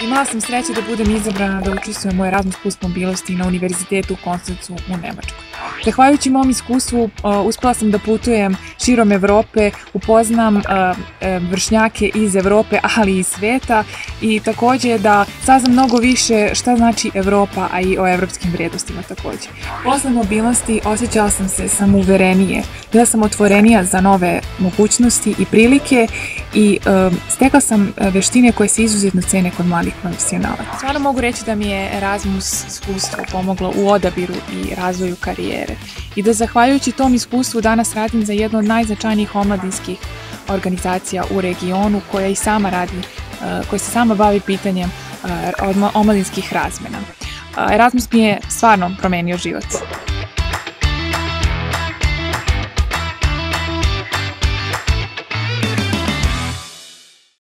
Imala sam sreće da budem izabrana da učestvujem u Erasmus Plus mobilnosti na Univerzitetu u Konstancu u Nemačkoj. Zahvaljujući mom iskustvu uh, uspela sam da putujem širom Evrope, upoznam uh, uh, vršnjake iz Evrope, ali i sveta i takođe da saznam mnogo više šta znači Evropa, a i o evropskim vrednostima takođe. Posle mobilnosti osjećala sam se samouverenije, bila sam otvorenija za nove mogućnosti i prilike i stekla sam veštine koje se izuzetno cene kod mladih profesionalaca. Stvarno mogu reći da mi je Erasmus iskustvo pomoglo u odabiru i razvoju karijere i da zahvaljujući tom iskustvu danas radim za jednu od najznačajnijih omladinskih organizacija u regionu koja i sama radi, koja se sama bavi pitanjem omladinskih razmena. Erasmus mi je stvarno promenio život.